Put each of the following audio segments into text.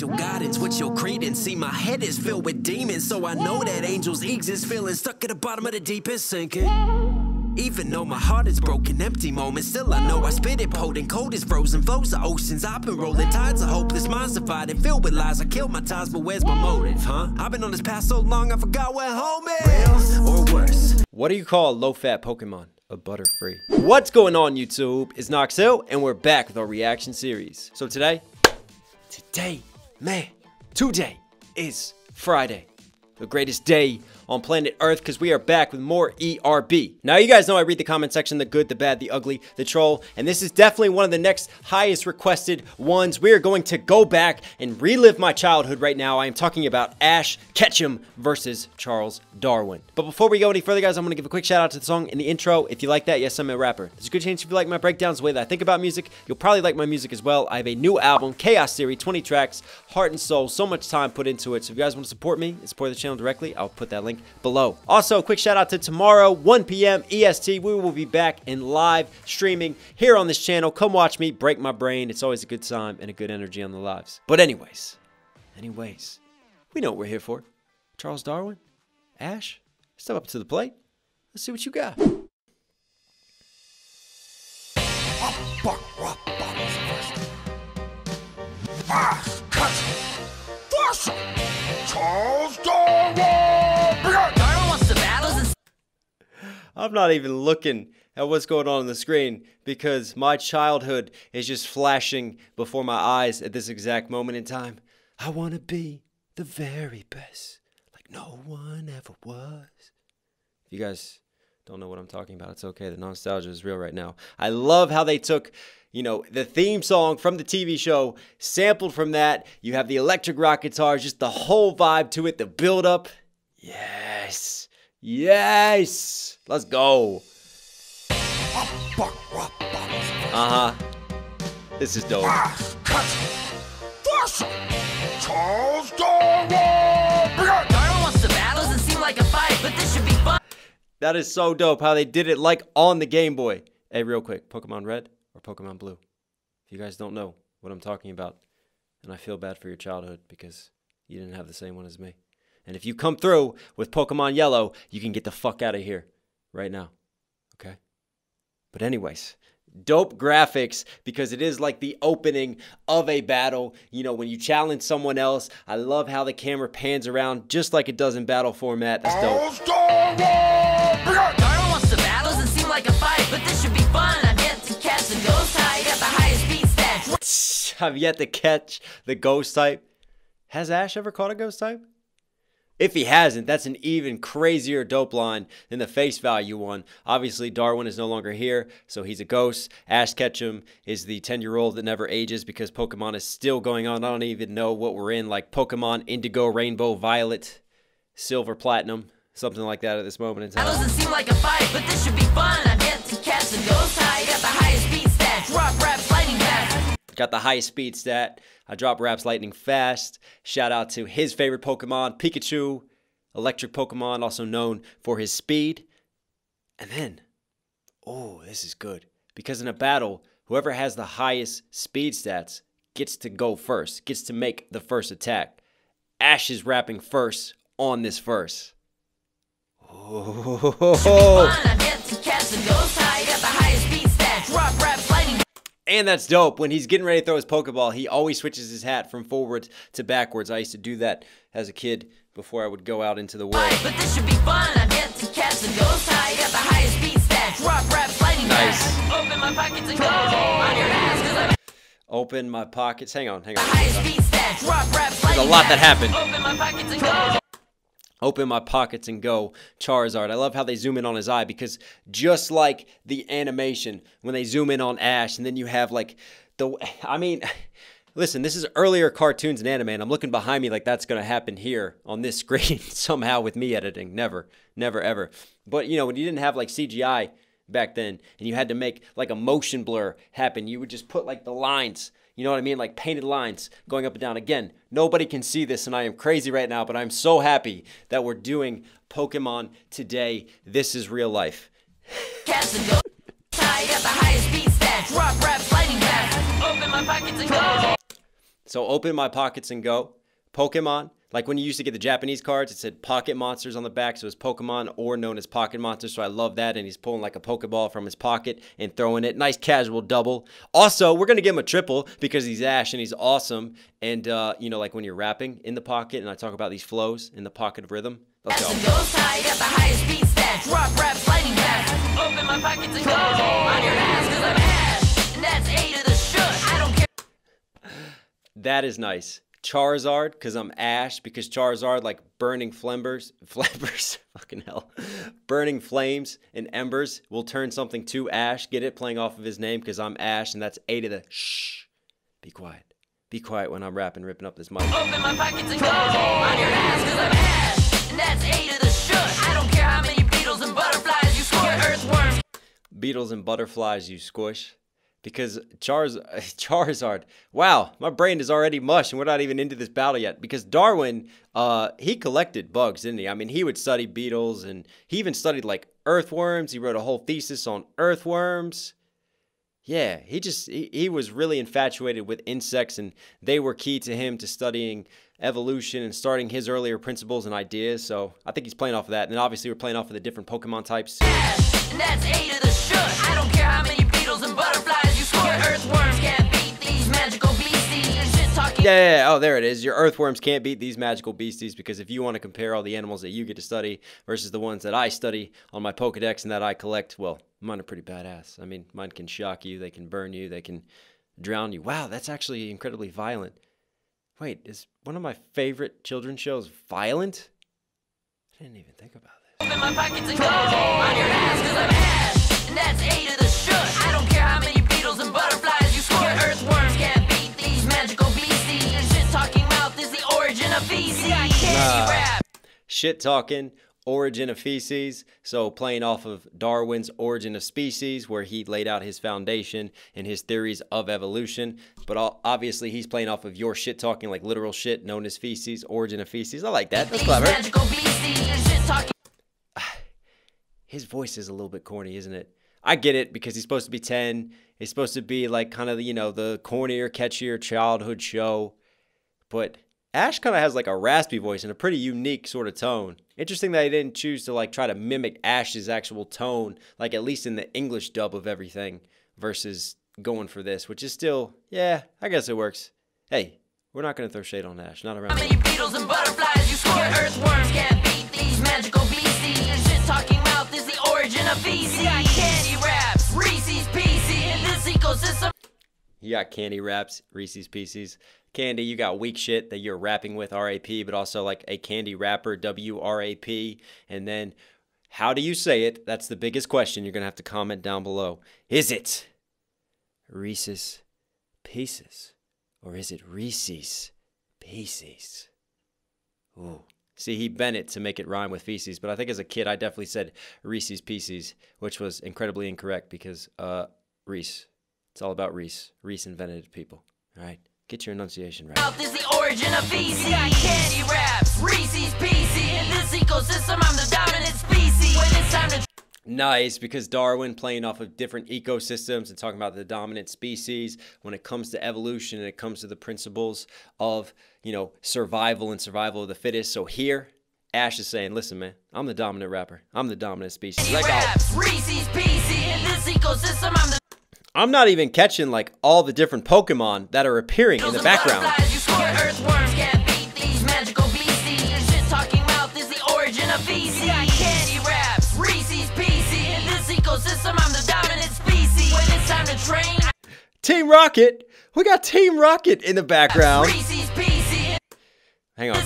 Your guidance, what's your credence? See, my head is filled with demons, so I know that angels exist, feeling stuck at the bottom of the deepest sinking. Even though my heart is broken, empty moments, still I know I spit it potent. Cold as frozen, flows of oceans. I've been rolling tides of hopeless minds divided, filled with lies. I killed my times, but where's my motive, huh? I've been on this path so long, I forgot where home is. Or worse. What do you call a low-fat Pokemon? A butter-free. What's going on, YouTube? It's Knox Hill, and we're back with our reaction series. So today, today, man, today is Friday. The greatest day on planet Earth because we are back with more ERB. Now, you guys know I read the comment section, the good, the bad, the ugly, the troll, and this is definitely one of the next highest requested ones. We are going to go back and relive my childhood right now. I am talking about Ash Ketchum versus Charles Darwin. But before we go any further, guys, I'm going to give a quick shout out to the song in the intro. If you like that, yes, I'm a rapper. There's a good chance if you like my breakdowns, the way that I think about music, you'll probably like my music as well. I have a new album, Chaos Theory, 20 tracks, heart and soul, so much time put into it. So if you guys want to support me and support the channel directly, I'll put that link below. Also, quick shout out to tomorrow, 1 p.m. EST. We will be back in live streaming here on this channel. Come watch me break my brain. It's always a good time and a good energy on the lives. But anyways, anyways, we know what we're here for. Charles Darwin, Ash, step up to the plate. Let's see what you got. Buck I'm not even looking at what's going on on the screen because my childhood is just flashing before my eyes at this exact moment in time. I want to be the very best, like no one ever was. If you guys don't know what I'm talking about, it's okay. The nostalgia is real right now. I love how they took, you know, the theme song from the TV show, sampled from that. You have the electric rock guitars, just the whole vibe to it, the build up. Yes. Yes. Let's go. Uh huh. This is dope. Charles. That is so dope how they did it like on the Game Boy. Hey, real quick Pokemon Red or Pokemon Blue? If you guys don't know what I'm talking about, and I feel bad for your childhood because you didn't have the same one as me. And if you come through with Pokemon Yellow, you can get the fuck out of here right now. Okay? But, anyways, dope graphics because it is like the opening of a battle. You know, when you challenge someone else, I love how the camera pans around just like it does in battle format. That's dope. Charles Darwin. Wants to battle doesn't seem like a fight, but this should be fun. I'm yet to catch the ghost high at the highest speed stat. I've yet to catch the ghost type. Has Ash ever caught a ghost type? If he hasn't, that's an even crazier dope line than the face value one. Obviously, Darwin is no longer here, so he's a ghost. Ash Ketchum is the 10 year old that never ages because Pokemon is still going on. I don't even know what we're in, like Pokemon Indigo, Rainbow, Violet, Silver, Platinum, something like that at this moment in time. doesn't seem like a fight, but this should be fun. I'm yet to catch ghost high at the highest raps, lightning fast. Got the highest speed stat. I drop raps lightning fast. Shout out to his favorite Pokemon, Pikachu, electric Pokemon, also known for his speed. And then, oh, this is good. Because in a battle, whoever has the highest speed stats gets to go first, gets to make the first attack. Ash is rapping first on this verse. Oh. And that's dope. When he's getting ready to throw his Pokeball, he always switches his hat from forwards to backwards. I used to do that as a kid before I would go out into the world. but this should be fun. I'm yet to catch the ghost high at the highest speed stat. Drop raps, lightning Nice. fast. Open my pockets and go on your ass, cause I'm Open my pockets. Hang on, hang the on. highest speed stat. Drop raps, There's a lot that happened. Open my pockets and go. Open my pockets and go. Charizard. I love how they zoom in on his eye because just like the animation, when they zoom in on Ash, and then you have like the. I mean. Listen, this is earlier cartoons and anime, and I'm looking behind me like that's going to happen here on this screen somehow with me editing. Never, never, ever. But, you know, when you didn't have like CGI back then and you had to make like a motion blur happen, you would just put like the lines, you know what I mean? Like painted lines going up and down. Again, nobody can see this, and I am crazy right now, but I'm so happy that we're doing Pokemon today. This is real life. Catch the ghost high at the highest speed stat. Drop raps, lightning fast. Open my pockets and go. So open my pockets and go. Pokemon, like when you used to get the Japanese cards, it said Pocket Monsters on the back, so it's Pokemon or known as Pocket Monsters. So I love that. And he's pulling like a Pokeball from his pocket and throwing it. Nice casual double. Also, we're gonna give him a triple because he's Ash and he's awesome. And uh, you know, like when you're rapping in the pocket, and I talk about these flows in the pocket of rhythm. Let's go. the ghost high at the highest beat stat. Drop raps lightning fast. Open my pockets and go on your ass, cause I'm Ash. And that's A to the shush. I don't care. That is nice. Charizard, because I'm Ash, because Charizard, like burning flembers, flembers, fucking hell, burning flames and embers will turn something to Ash. Get it? Playing off of his name, because I'm Ash, and that's A to the shh. Be quiet. Be quiet when I'm rapping, ripping up this mic. Open my pockets and go on your ass, cause I'm Ash. And that's A to the shush. I don't care how many beetles and butterflies you. Earthworms. Beetles and butterflies, you squish. Because Charz- Charizard, wow, my brain is already mush, and we're not even into this battle yet. Because Darwin, uh, he collected bugs, didn't he? I mean, he would study beetles, and he even studied like earthworms. He wrote a whole thesis on earthworms. Yeah, he just he, he was really infatuated with insects, and they were key to him to studying evolution and starting his earlier principles and ideas. So I think he's playing off of that. And then obviously we're playing off of the different Pokemon types. Yeah, yeah. Oh, there it is. Your earthworms can't beat these magical beasties because if you want to compare all the animals that you get to study versus the ones that I study on my Pokedex and that I collect, well, mine are pretty badass. I mean, mine can shock you, they can burn you, they can drown you. Wow, that's actually incredibly violent. Wait, is one of my favorite children's shows violent? I didn't even think about this. Open my pockets and go on your ass, cause I'm Ash. And that's the shush. I don't care how many beetles and butterflies you score. Earthworms can't feces. I can't rap. shit talking origin of feces so playing off of darwin's origin of species where he laid out his foundation and his theories of evolution but obviously he's playing off of your shit talking like literal shit known as feces origin of feces i like that that's clever magical beasties. And shit talking. his voice is a little bit corny isn't it i get it because he's supposed to be 10 he's supposed to be like kind of you know the cornier catchier childhood show but Ash kind of has like a raspy voice and a pretty unique sort of tone. Interesting that he didn't choose to like try to mimic Ash's actual tone, like at least in the English dub of everything, versus going for this, which is still, yeah, I guess it works. Hey, we're not gonna throw shade on Ash, not around. How many beetles and butterflies you score? Earthworms can't beat these magical beasties. And shit talking mouth is the origin of feces. You got candy wraps, Reese's Pieces. Candy, you got weak shit that you're rapping with RAP, but also like a candy rapper, W R A P. And then how do you say it? That's the biggest question. You're going to have to comment down below. Is it Reese's Pieces or is it Reese's Pieces? Ooh. See, he bent it to make it rhyme with feces, but I think as a kid, I definitely said Reese's Pieces, which was incredibly incorrect because uh, Reese. It's all about Reese. Reese invented people. All right, get your enunciation right. Mouth is the origin of feces. Got candy wraps, Reese's Pieces. In this ecosystem, I'm the dominant species. When it's time to Nice, because Darwin playing off of different ecosystems and talking about the dominant species when it comes to evolution and it comes to the principles of, you know, survival and survival of the fittest. So here, Ash is saying, listen, man, I'm the dominant rapper. I'm the dominant species. Like, uh, I'm not even catching like all the different Pokemon that are appearing in the background. butterflies you score. Earthworms can't beat these magical beasties. And shit talking mouth is the origin of feces. You got candy wraps, Reese's Pieces. In this ecosystem, I'm the dominant species. When it's time to train, I Team Rocket! We got Team Rocket in the background. Hang on.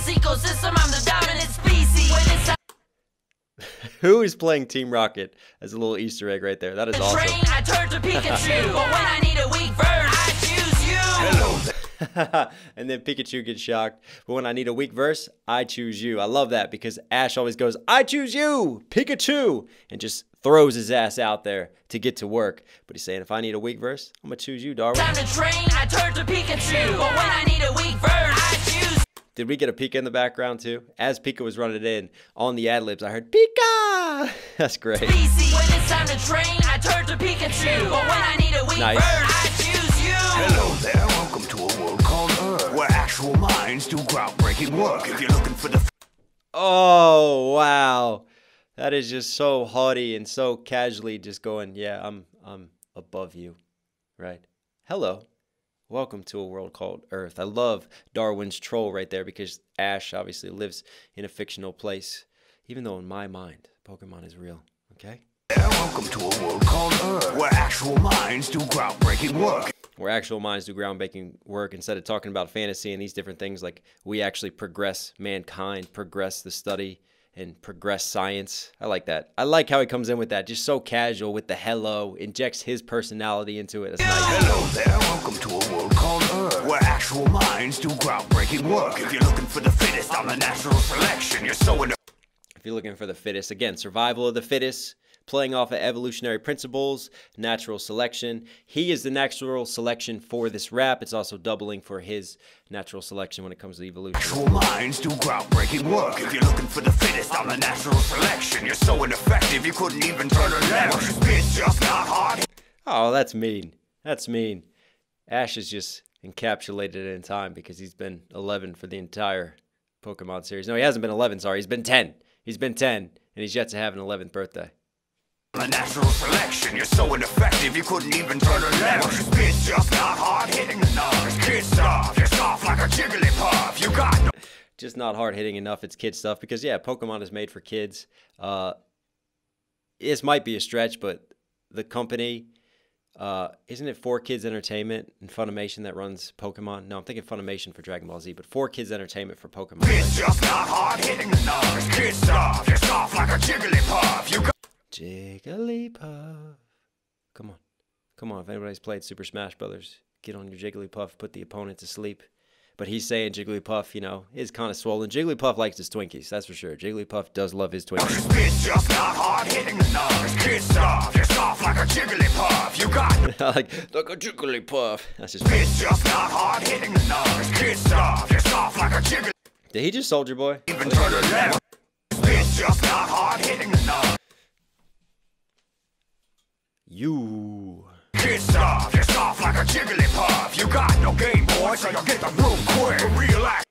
Who is playing Team Rocket? As a little Easter egg right there. That is awesome. train, I turn to Pikachu. but when I need a weak verse, I choose you. Hello and then Pikachu gets shocked. But when I need a weak verse, I choose you. I love that because Ash always goes, I choose you, Pikachu, and just throws his ass out there to get to work. But he's saying, if I need a weak verse, I'm going to choose you, Darwin. Time to train, I turn to Pikachu. But when I need a weak verse, Did we get a Pika in the background too? As Pika was running it in on the ad libs, I heard Pika. That's great. PC. When it's time to train, I turn to Pikachu. But when I need a weak Nice. verse, I choose you. Hello there. Welcome to a world called Earth. Where actual minds do groundbreaking work. If you're looking for the Oh wow, that is just so haughty and so casually just going. Yeah, I'm I'm above you, right? Hello, welcome to a world called Earth. I love Darwin's troll right there because Ash obviously lives in a fictional place, even though in my mind Pokemon is real. Okay. welcome to a world called Earth. Where actual minds do groundbreaking work. where actual minds do groundbreaking work instead of talking about fantasy and these different things like we actually progress mankind progress the study and progress science i like that i like how he comes in with that just so casual with the hello injects his personality into it that's nice Hello there, welcome to a world called Earth. Where actual minds do groundbreaking work. If you're looking for the fittest on the natural selection, you're so in if you're looking for the fittest again survival of the fittest playing off of evolutionary principles natural selection he is the natural selection for this rap it's also doubling for his natural selection when it comes to evolution Actual minds do groundbreaking work. If you're looking for the fittest on the natural selection, you're so ineffective you couldn't even turn a. It's just not hard. Oh, that's mean. That's mean. Ash is just encapsulated in time because he's been 11 for the entire Pokemon series. No, he hasn't been 11, sorry. He's been 10. He's been 10, and he's yet to have an 11th birthday. The natural selection, you're so ineffective you couldn't even turn a just not hard hitting enough. It's kid stuff. You're soft like a Jigglypuff. You got no Just not hard hitting enough. It's kid stuff because, yeah, Pokemon is made for kids. Uh, this might be a stretch, but the company, uh, isn't it 4Kids Entertainment and Funimation that runs Pokemon? No, I'm thinking Funimation for Dragon Ball Z, but 4Kids Entertainment for Pokemon. It's just not hard hitting enough. It's kid stuff. You're soft like a Jigglypuff. You got Jigglypuff. Come on. Come on. If anybody's played Super Smash Brothers, get on your Jigglypuff, put the opponent to sleep. But he's saying Jigglypuff, you know, is kind of swollen. Jigglypuff likes his Twinkies, that's for sure. Jigglypuff does love his Twinkies. It's just not hard hitting enough. It's kid stuff. You're soft like a Jigglypuff. You got like, like a Jigglypuff. That's just. It's just not hard hitting enough. It's kid stuff. You're soft like a Jigglypuff. Did he just Soulja Boy? Even turn a lemon. It's just not hard hitting enough. You. Kid stuff. You're soft like a Jigglypuff. You got no Game Boy, so you'll get the room quick. Relax.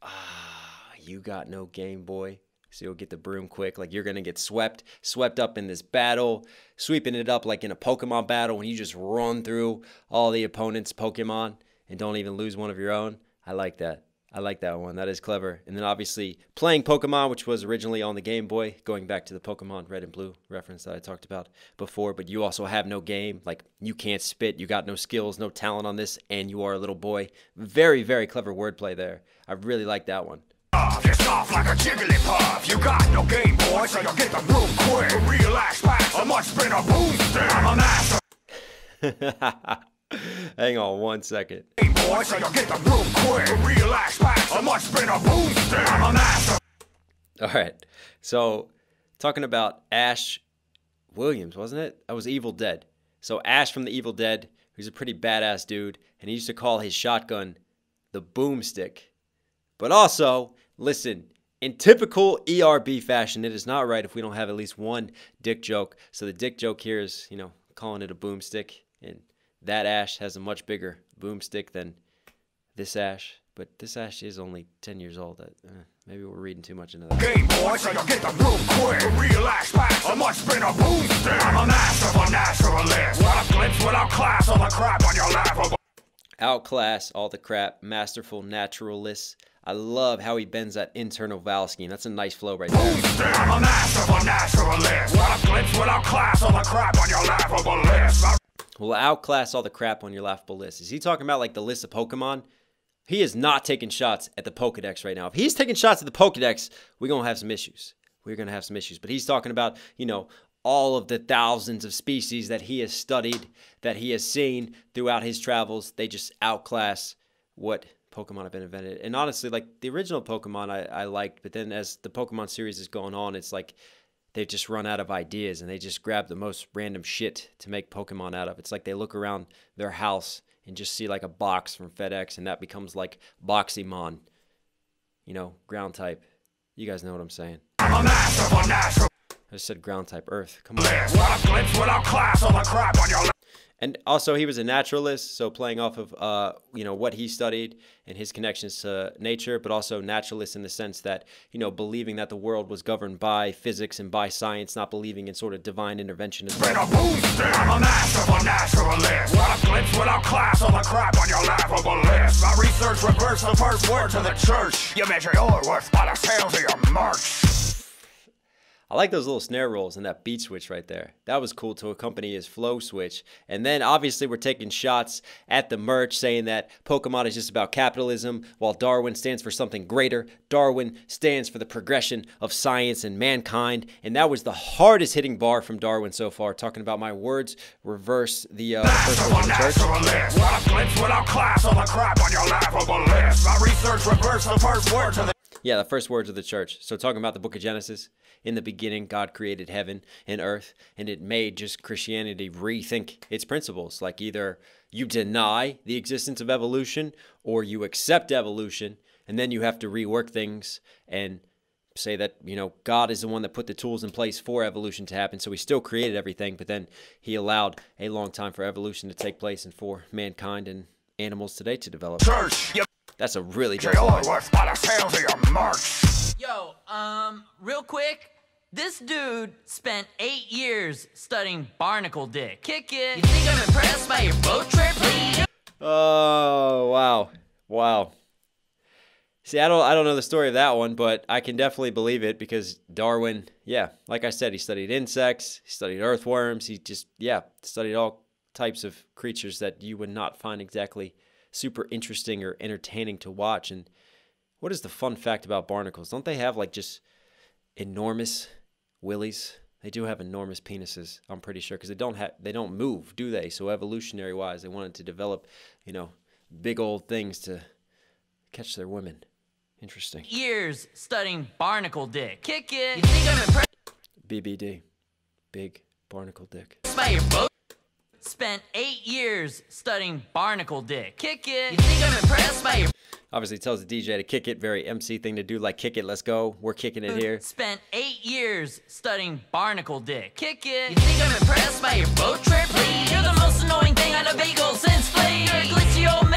Ah, you got no Game Boy. So you'll get the broom quick. Like you're gonna get swept, swept up in this battle, sweeping it up like in a Pokemon battle when you just run through all the opponent's Pokemon and don't even lose one of your own. I like that. I like that one. That is clever. And then obviously playing Pokemon, which was originally on the Game Boy, going back to the Pokemon Red and Blue reference that I talked about before. But you also have no game. Like you can't spit. You got no skills, no talent on this, and you are a little boy. Very, very clever wordplay there. I really like that one. You're soft like a Jigglypuff. You got no Game Boy, so you'll get the room quick. Relax, pass a much spin a boomstick. I'm a master Hang on one second. All right. So, talking about Ash Williams, wasn't it? That was Evil Dead. So, Ash from the Evil Dead, who's a pretty badass dude, and he used to call his shotgun the boomstick. But also, listen, in typical ERB fashion, it is not right if we don't have at least one dick joke. So, the dick joke here is, you know, calling it a boomstick. And that Ash has a much bigger boomstick than this Ash. But this Ash is only 10 years old. Uh, maybe we're reading too much into that. Game Boy, so you'll get the room quick. Relax, pass a much a boomstick. I'm a master of a naturalist. What a glimpse without class, all the crap on your laughable. outclass all the crap, masterful naturalist. I love how he bends that internal vowel scheme. That's a nice flow right there. I'm a master of naturalist. What a glimpse without class, all the crap on your laughable list. Will outclass all the crap on your laughable list. Is he talking about like the list of Pokemon? He is not taking shots at the Pokedex right now. If he's taking shots at the Pokedex, we're gonna have some issues. We're gonna have some issues. But he's talking about, you know, all of the thousands of species that he has studied, that he has seen throughout his travels. They just outclass what Pokemon have been invented. And honestly, like the original Pokemon I, I liked, but then as the Pokemon series is going on, it's like they've just run out of ideas and they just grab the most random shit to make Pokemon out of. It's like they look around their house and just see like a box from FedEx and that becomes like Boxymon, you know, ground type. You guys know what I'm saying. I'm a master. I just said ground type Earth. Come on. List. And also, he was a naturalist, so playing off of uh, you know what he studied and his connections to nature, but also naturalist in the sense that you know believing that the world was governed by physics and by science, not believing in sort of divine intervention as well. I'm a master of naturalist. What a glitch without class, all the crap on your laughable list. My research reversed the first word to the church. You measure your worth by the sales of your merch. I like those little snare rolls and that beat switch right there. That was cool to accompany his flow switch. And then obviously we're taking shots at the merch saying that Pokemon is just about capitalism while Darwin stands for something greater. Darwin stands for the progression of science and mankind. And that was the hardest hitting bar from Darwin so far, talking about my words reverse the, uh, first Master word of of a the naturalist. What a glitch without class, all the crap on your laughable list. My research reversed the first word to the Yeah, the first words of the church. So talking about the book of Genesis, in the beginning God created heaven and earth, and it made just Christianity rethink its principles. Like either you deny the existence of evolution or you accept evolution, and then you have to rework things and say that, you know, God is the one that put the tools in place for evolution to happen. So he still created everything, but then he allowed a long time for evolution to take place and for mankind and animals today to develop. church. You That's a really measure dope your line. worth by the sales of your merch. Yo, um, real quick. This dude spent eight years studying barnacle dick. Kick it. You think I'm impressed by your boat trip? Please? Oh wow, wow. See, I don't, I don't know the story of that one, but I can definitely believe it because Darwin, yeah, like I said, he studied insects, he studied earthworms, he just, yeah, studied all types of creatures that you would not find exactly super interesting or entertaining to watch. And what is the fun fact about barnacles? Don't they have like just enormous willies? They do have enormous penises. I'm pretty sure because they don't have they don't move, do they? So evolutionary wise, they wanted to develop, you know, big old things to catch their women. Interesting. Years studying barnacle dick. Kick it. You think I'm impressed BBD, big barnacle dick. by your boat? Spent eight years studying barnacle dick. Kick it. You think I'm impressed by your Obviously, tells the DJ to kick it. Very MC thing to do. Like kick it, let's go. We're kicking it here. Spent eight years studying barnacle dick. Kick it. You think I'm impressed by your boat trip? Please? You're the most annoying thing on a beagle since flea. You're a glitchy old man.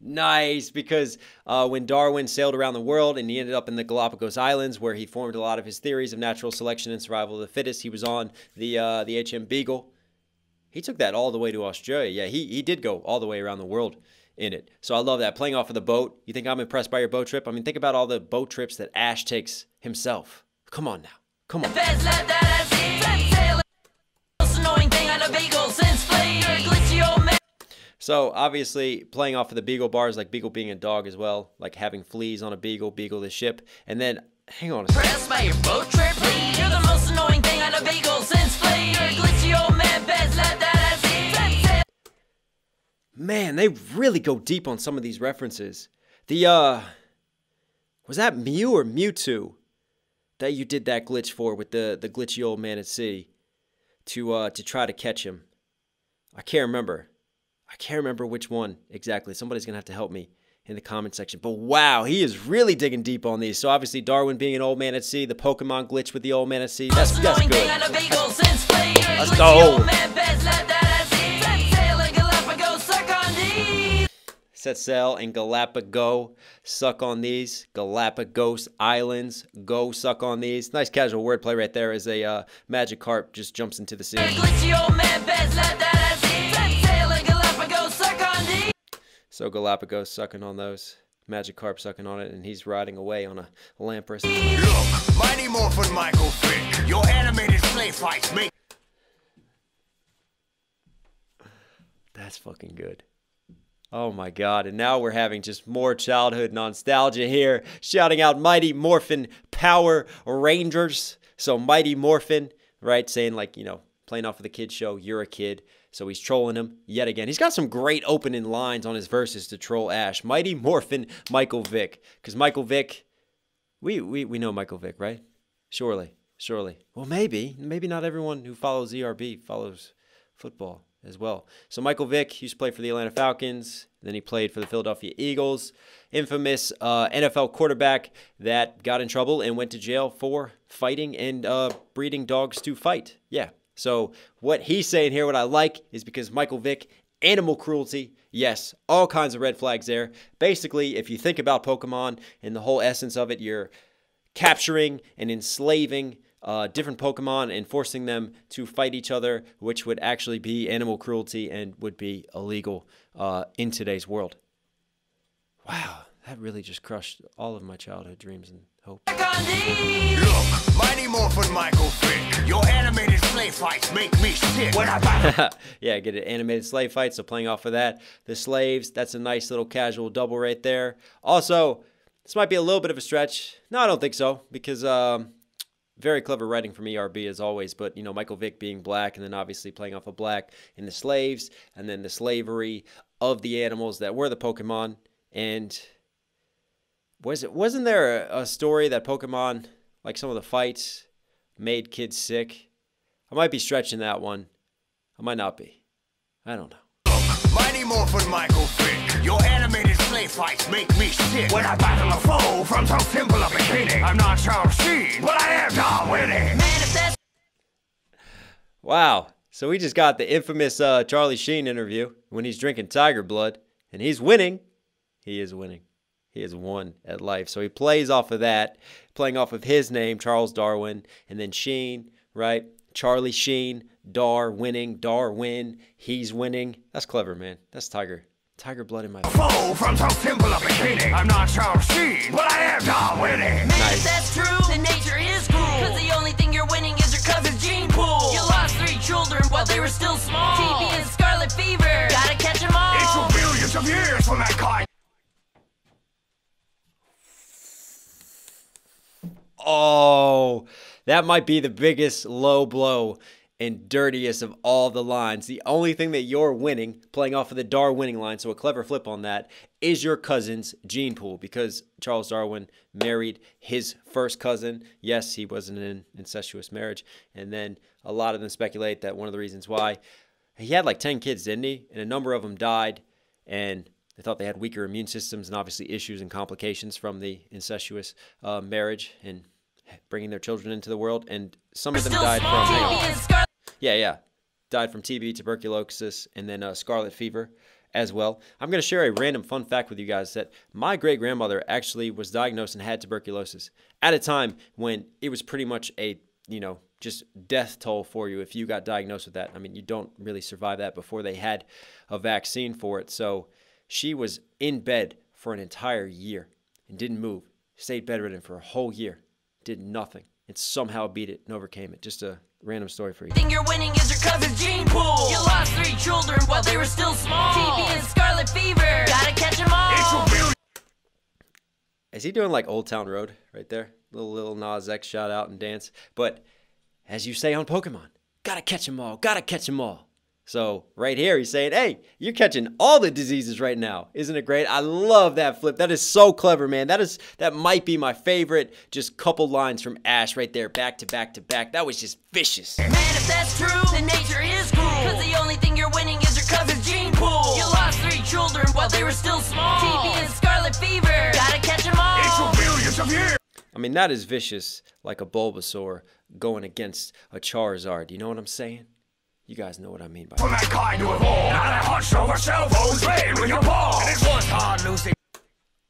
Nice, because uh, when Darwin sailed around the world and he ended up in the Galapagos Islands, where he formed a lot of his theories of natural selection and survival of the fittest, he was on the uh, the HM Beagle. He took that all the way to Australia. Yeah, he he did go all the way around the world in it. So I love that playing off of the boat. You think I'm impressed by your boat trip? I mean, think about all the boat trips that Ash takes himself. Come on now, come on. So obviously playing off of the beagle bars, like beagle being a dog as well, like having fleas on a beagle, beagle the ship, and then hang on a second. Man, they really go deep on some of these references. The uh was that Mew or Mewtwo that you did that glitch for with the the glitchy old man at sea to uh to try to catch him? I can't remember. I can't remember which one exactly. Somebody's gonna have to help me in the comment section. But wow, he is really digging deep on these. So obviously Darwin being an old man at sea, the Pokemon glitch with the old man at sea. That's that's good. thing on set sail in Galapagos, suck on these Galapagos Islands, go suck on these. Nice casual wordplay right there as a uh, Magikarp just jumps into the sea. Glitchy old man, best let that ass eat. Set sail in Galapagos, suck on these. So Galapagos sucking on those, Magic Magikarp sucking on it, and he's riding away on a Lapras. Look, Mighty Morphin Michael Vick. Your animated slave fights make That's fucking good. Oh my god, and now we're having just more childhood nostalgia here, shouting out Mighty Morphin Power Rangers. So Mighty Morphin, right, saying like, you know, playing off of the kid show, you're a kid. So he's trolling him yet again. He's got some great opening lines on his verses to troll Ash. Mighty Morphin Michael Vick. Because Michael Vick, we, we, we know Michael Vick, right? Surely, surely. Well, maybe. Maybe not everyone who follows ERB follows football as well. So Michael Vick used to play for the Atlanta Falcons. Then he played for the Philadelphia Eagles. Infamous uh, NFL quarterback that got in trouble and went to jail for fighting and uh, breeding dogs to fight. Yeah. So what he's saying here, what I like, is because Michael Vick, animal cruelty, yes, all kinds of red flags there. Basically, if you think about Pokemon and the whole essence of it, you're capturing and enslaving uh, different Pokemon and forcing them to fight each other, which would actually be animal cruelty and would be illegal uh, in today's world. Wow, that really just crushed all of my childhood dreams and hope. Look, Mighty Morphin Michael Vick. Your animated slave fights make me sick. When I yeah, get an animated slave fight. So playing off of that, the slaves. That's a nice little casual double right there. Also, this might be a little bit of a stretch. No, I don't think so because um, very clever writing from ERB as always. But you know, Michael Vick being black, and then obviously playing off of black in the slaves, and then the slavery of the animals that were the Pokemon. And was it wasn't there a, story that Pokemon, like some of the fights, made kids sick? I might be stretching that one. I might not be. I don't know. Mighty Morphin Michael Vick. Your animated slave fights make me sick. When I battle a foe from so simple a beginning. I'm not Charles Sheen, but I am Dar winning. Wow. So we just got the infamous uh, Charlie Sheen interview when he's drinking tiger blood and he's winning. He is winning. He has won at life. So he plays off of that, playing off of his name, Charles Darwin, and then Sheen, right? Charlie Sheen, Dar winning, Dar win, he's winning. That's clever, man. That's tiger. Tiger blood in my Foe from so simple a beginning. I'm not Charles Sheen, but I am Dar winning. Man, if that's true, then nature is cruel. Cause the only thing you're winning is your cousin's gene pool. You lost three children while they were still small. TB and scarlet fever. Gotta catch 'em all. It took billions of years for mankind. Oh, that might be the biggest low blow and dirtiest of all the lines. The only thing that you're winning, playing off of the Dar winning line, so a clever flip on that, is your cousin's gene pool because Charles Darwin married his first cousin. Yes, he was in an incestuous marriage. And then a lot of them speculate that one of the reasons why he had like 10 kids, didn't he? And a number of them died. And they thought they had weaker immune systems and obviously issues and complications from the incestuous uh, marriage and bringing their children into the world. And some of them died from. Yeah, yeah. Died from TB, tuberculosis, and then uh, scarlet fever as well. I'm going to share a random fun fact with you guys that my great grandmother actually was diagnosed and had tuberculosis at a time when it was pretty much a, you know, just death toll for you if you got diagnosed with that. I mean, you don't really survive that before they had a vaccine for it. So she was in bed for an entire year and didn't move, stayed bedridden for a whole year, did nothing, and somehow beat it and overcame it. Just a random story for you. thing you're winning is your cousin's gene pool. You lost three children while they were still small. TB and scarlet fever. Gotta catch 'em all. It Is he doing like Old Town Road right there? Little little Nas X shout out and dance. But as you say on Pokemon, gotta catch 'em all, gotta catch 'em all. So right here, he's saying, "Hey, you're catching all the diseases right now, isn't it great?" I love that flip. That is so clever, man. That is that might be my favorite. Just couple lines from Ash right there, back to back to back. That was just vicious. Man, if that's true, then nature is cruel. Cause the only thing you're winning is your cousin's gene pool. You lost three children while they were still small. TB and scarlet fever. Gotta catch 'em all. It took billions of years. I mean, that is vicious, like a Bulbasaur going against a Charizard. You know what I'm saying? You guys know what I mean by that. mankind to evolve. Now they hunched over cell phones playing with your balls. And it was hard losing.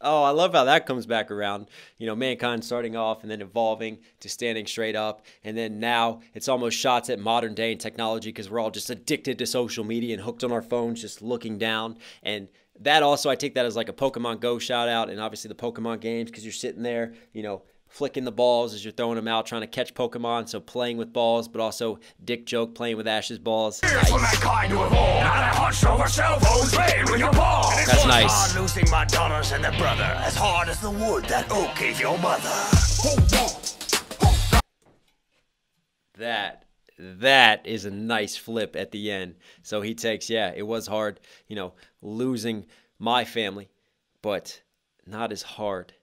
Oh, I love how that comes back around. You know, mankind starting off and then evolving to standing straight up. And then now it's almost shots at modern day and technology because we're all just addicted to social media and hooked on our phones, just looking down. And that also, I take that as like a Pokemon Go shout out and obviously the Pokemon games because you're sitting there, you know, flicking the balls as you're throwing them out, trying to catch Pokemon. So playing with balls, but also Dick Joke playing with Ash's balls. Nice. mankind to evolve. Now they hunched over cell phones playing with your balls. And it That's nice. losing my daughters and their brother. As hard as the wood that oak gave your mother. That that is a nice flip at the end. So he takes, yeah, it was hard, you know, losing my family, but not as hard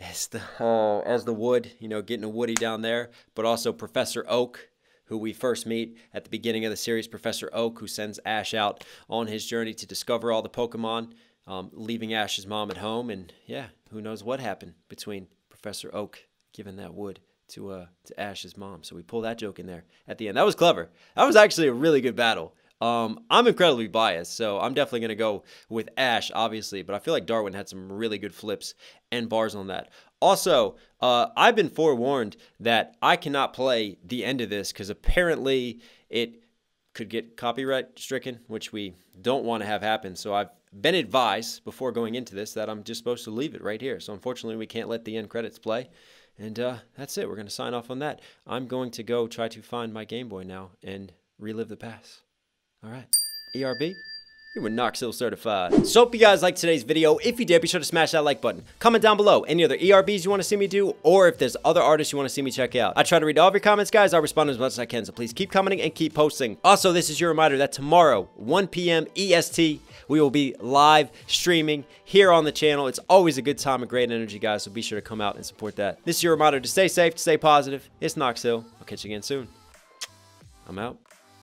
as the uh, as the wood, you know, getting a Woody down there, but also Professor Oak, who we first meet at the beginning of the series, Professor Oak, who sends Ash out on his journey to discover all the Pokemon, um, leaving Ash's mom at home, and yeah, who knows what happened between Professor Oak giving that wood to uh to Ash's mom. So we pull that joke in there at the end. That was clever. That was actually a really good battle. Um, I'm incredibly biased, so I'm definitely gonna go with Ash, obviously. But I feel like Darwin had some really good flips and bars on that. Also, uh, I've been forewarned that I cannot play the end of this because apparently it could get copyright stricken, which we don't want to have happen. So I've been advised before going into this that I'm just supposed to leave it right here. So unfortunately, we can't let the end credits play. And uh, that's it. We're going to sign off on that. I'm going to go try to find my Game Boy now and relive the past. All right. ERB, you were Knox Hill certified. So hope you guys liked today's video. If you did, be sure to smash that like button. Comment down below any other ERBs you want to see me do, or if there's other artists you want to see me check out. I try to read all of your comments, guys. I'll respond as much as I can, so please keep commenting and keep posting. Also, this is your reminder that tomorrow, 1 p.m. EST, we will be live streaming here on the channel. It's always a good time and great energy, guys, so be sure to come out and support that. This is your reminder to stay safe, to stay positive. It's Knox Hill. I'll catch you again soon. I'm out.